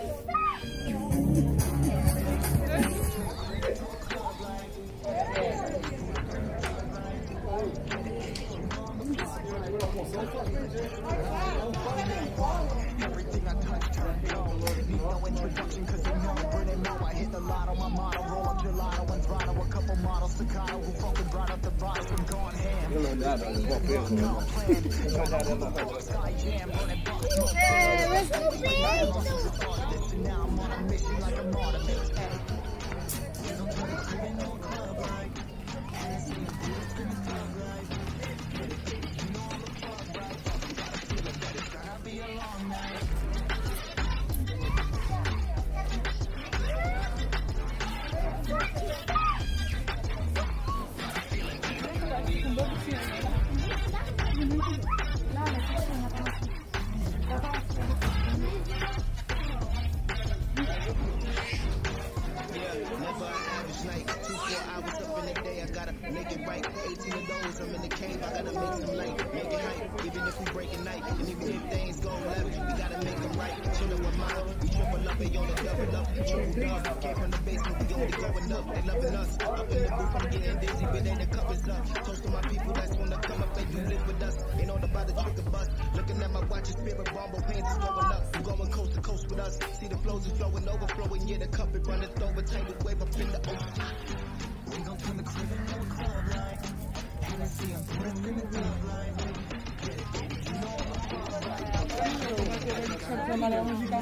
Okay. Back on the basement, we only going up. They loving us. Up in the roof, I'm getting dizzy, but ain't the cup is up. Toast to my people, that's when I come up. They you live with us. Ain't all about the trick of us. Looking at my watch, it's spirit bomb, but pants is going up. We going coast to coast with us. See the flows is flowing, overflowing. Yeah, the cup it runneth over. Tidal wave up in the ocean. We gon' turn the crib into a club line. And I see I'm putting in the club line. Promala muziką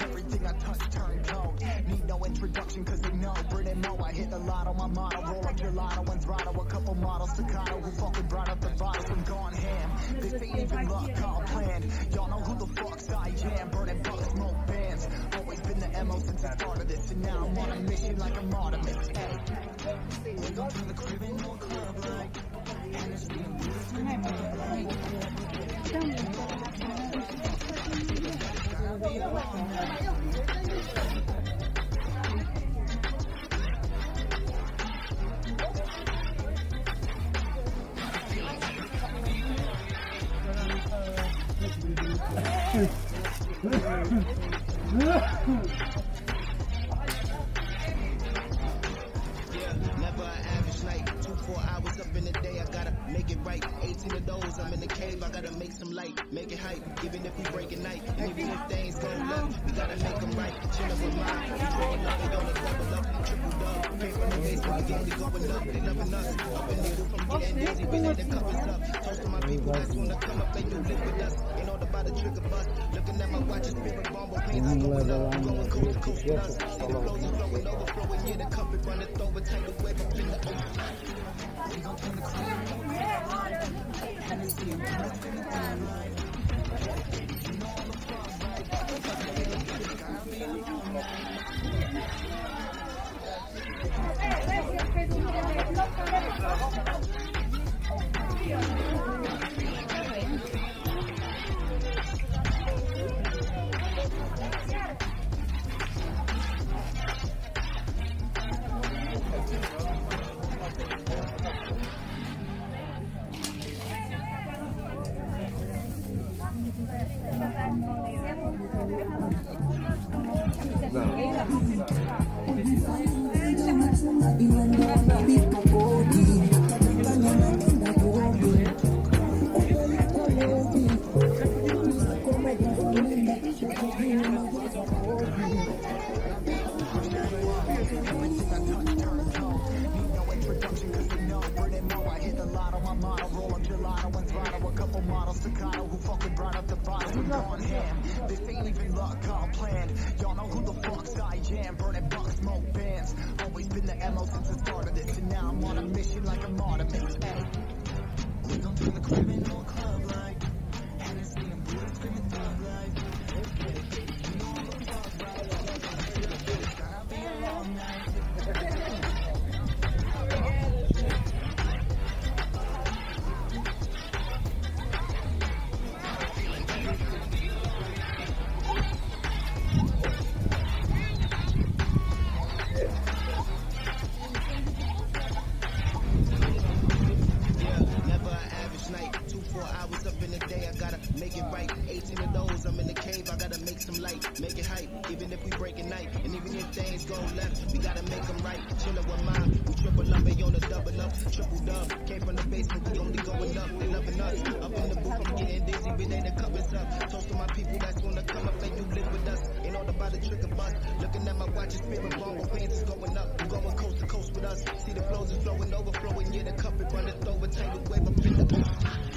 Everything I touch turns cold. Need no introduction cause they know Brit know I hit the lotto, my motto Roll up your lotto and throttle a couple models Staccato who fucking brought up the bottles from gone ham This ain't even luck, all planned Y'all know who the fucks I am Burning bucks, smoke of this And now I'm on a mission like I'm Hey, We go from the criminal club like And. make it right. 18 of those, I'm in the cave, I gotta make some light, make it hype, even if we break at night. And even if things go left, we gotta make them right. Chillin' with mine, we growing gonna double up, triple dub. Pay from the basement, we get going up, they loving us. Up and niggas from getting dizzy, we let the covers up. Toast to my people that's gonna come up and you live with us. Ain't all about the trigger bus, looking at my watch, it's spirit bomb, but pains is going up. Going coast to coast with us, and the flows are flowing, overflowing. Yeah, the cup is running over, tangled web up in the ocean. you. 'em right, chillin' with mine. We triple up, they on the double up, triple dub. Came from the basement, we only going up, they loving us. Up in the booth, I'm getting dizzy, but they the cup is up. Toast to my people that's gonna come up, they you live with us. Ain't all about the trick or bust. Looking at my watch, it's been wrong, my pants is going up. We going coast to coast with us. See the flows is flowing, overflowing, yeah, the cup it runneth over, take away, but feel the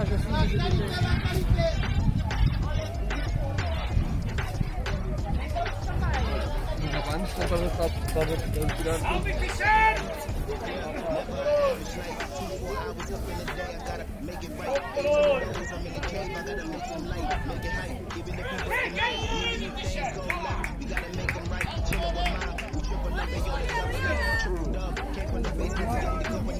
True. Came from the basement, the company.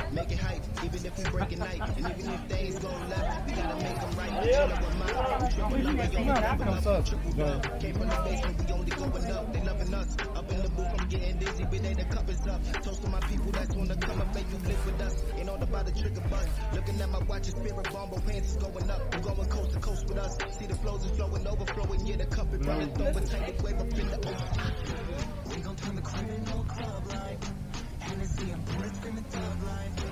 make some light, make it hype. Even if we break a night, and even if things go left, we gotta make them right. Allez, hop. Chillin' with mine, we triple up, we only double Comme up, ça. triple Ouais. up. Came from the basement, we only going up. They loving us. Up in the booth, I'm getting dizzy, but they the cup is up. Toast to my people that's wanna come and make you live with us. Ain't all about the trigger bus. Looking at my watch, it's spirit bomb, but pants is going up. I'm going coast to coast with us. See the flows is flowing, overflowing. Yeah, the cup is running, throwing tight the wave up in the ocean. We gon' turn the crib into a club like Hennessy and bullets screaming thug life.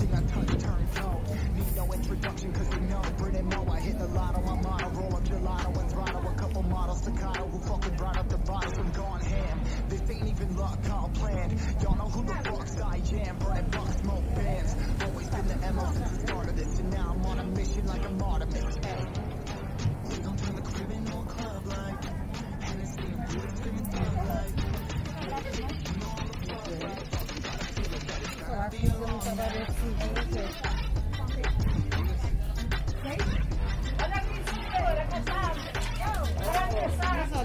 Everything I touch turns cold. Need no introduction cause you know Brit Mo. I hit the lotto, I'm on roll up gelato and throttle. A couple models staccato who fucking brought up the bottles and gone ham. This ain't even luck, all planned. Y'all know who the fuck's I am. Burning buck smoke bands. Always been the MO since the start of this. And now I'm on a mission like a Artemis. Hey.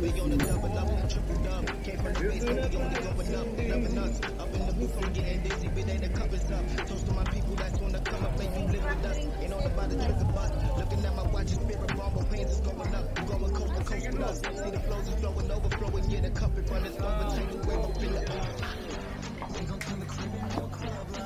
We. And on the double up. Triple dub. Came from the basement, we only going up. They loving us. Up in the booth, I'm getting dizzy. But they the is up. Toast to my people that's wanna come up and you live with us. Ain't all about the trigger bus. Looking at my watch, it's spirit bomb, but pants is going up. Going coast to coast with us. See the flows is flowing, overflowing. Yeah, the cup is running, throwing tight the wave up in the ocean. We gon' turn the crib into a club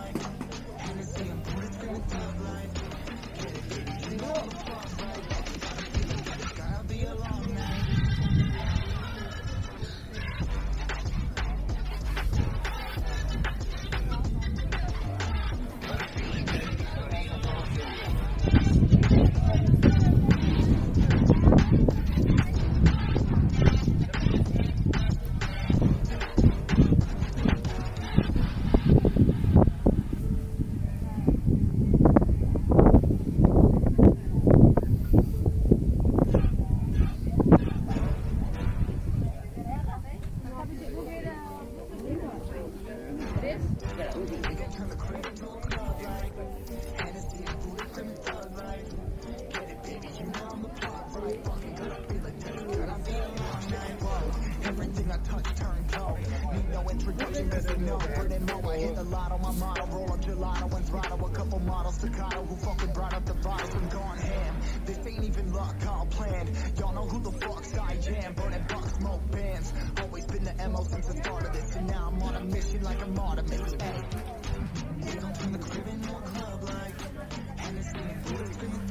been the start of this. And now I'm on a mission like a Artemis. Hey. We gon' turn the crib into a club like Hennessy and bullets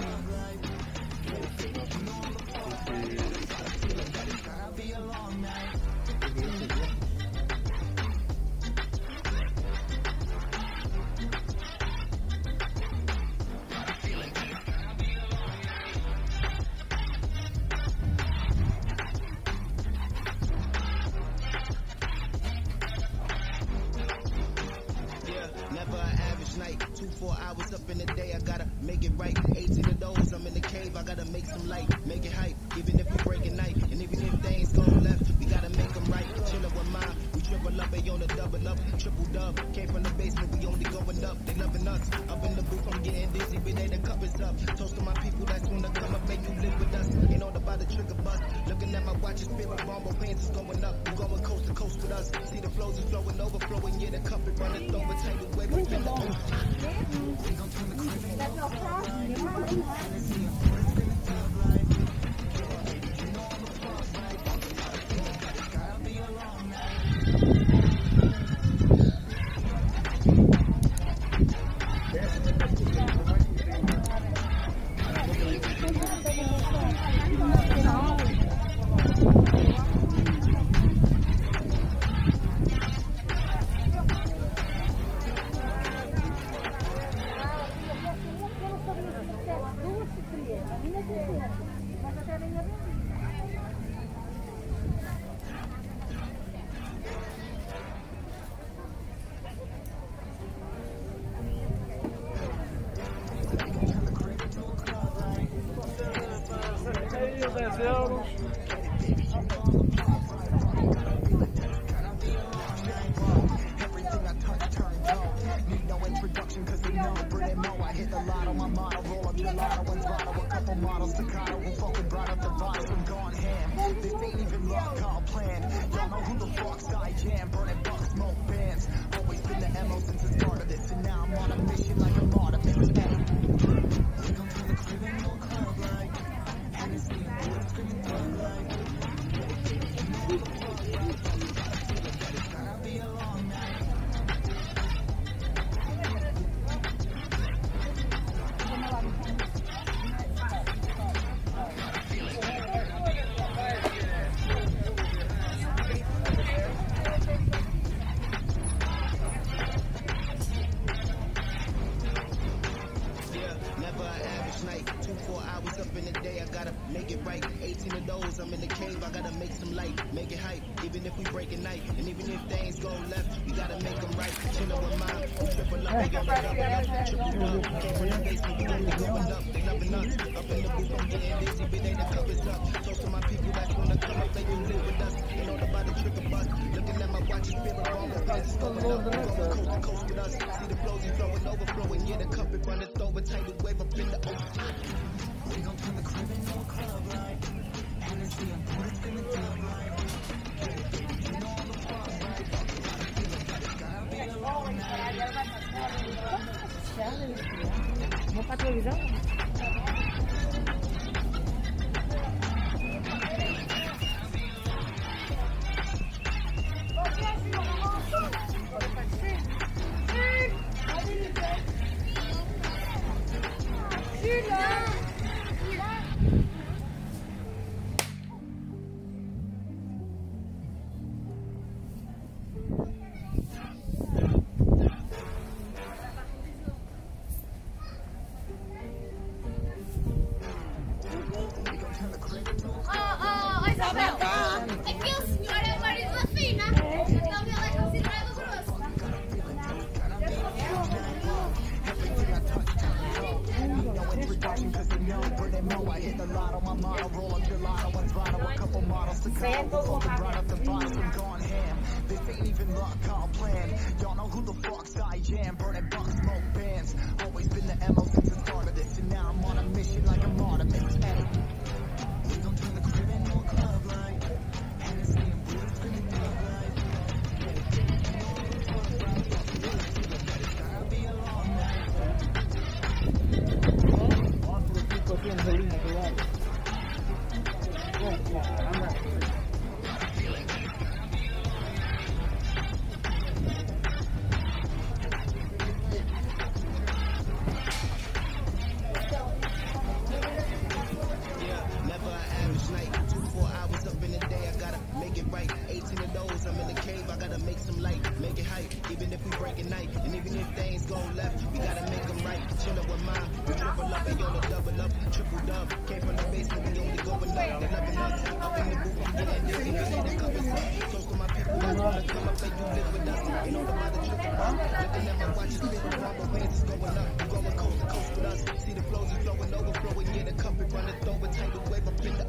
since the start of this. And now I'm on a mission like a Artemis. Overflowing. Yeah, the cup is running over, tidal wave up in the ocean. We gon' turn the crib into a club like Hennessy and Bullets screaming thug like Vou pra televisão? Ô, Y'all know who the fuck Sky Jam. Burning bucks, smoke bands. Always been the MO since the start of this. And now I'm on a mission like a Artemis. Hey. We turn the right. 18 of those, I'm in the cave, I gotta make some light, make it hype. Even if we break a night, and even if things go left, we gotta make them right. Chillin' with mine, we triple up, they on double up, triple dub. Came from the basement, we only going up, they loving us. Up in the booth, I'm getting dizzy, but they the covers up. Toast to my people, wanna come up, they do live with us. Ain't all about the of us. Looking at my watch, it's big, bomber pants is going up. We going coast to coast with us. See the flows is flowing, overflowing, yeah, the cup running over, tidal wave up in the